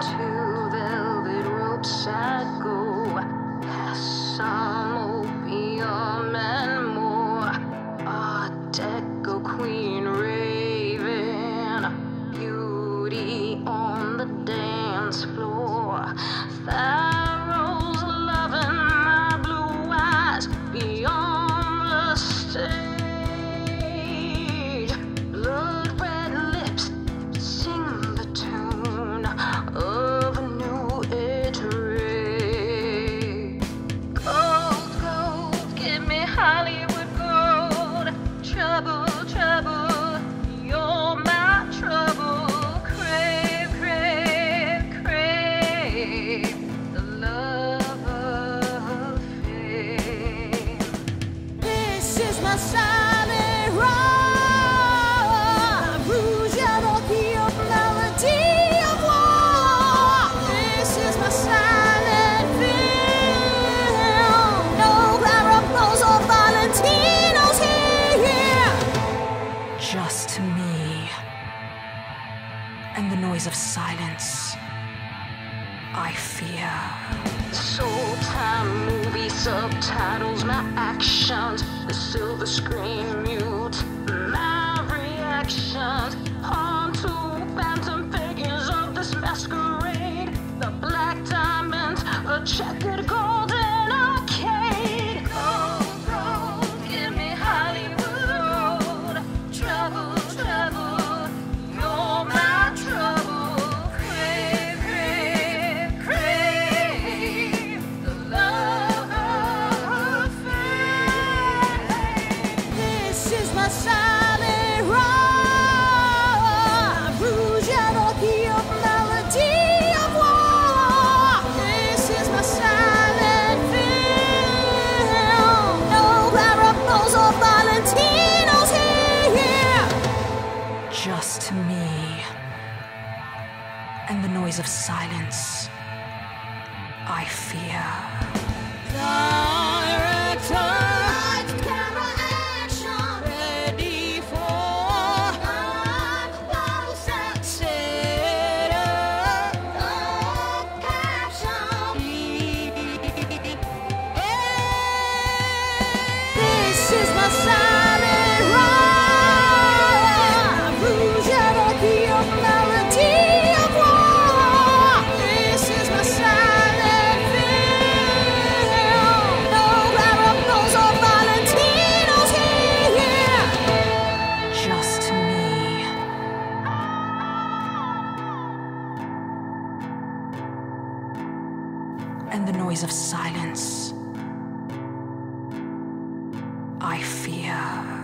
to Hollywood gold. Trouble, trouble, you're my trouble. Crave, crave, crave the love of fame. This is my song. and the noise of silence. I fear. Soul time movie subtitles my actions. The silver screen mute my reactions. noise of silence, I fear. and the noise of silence. I fear.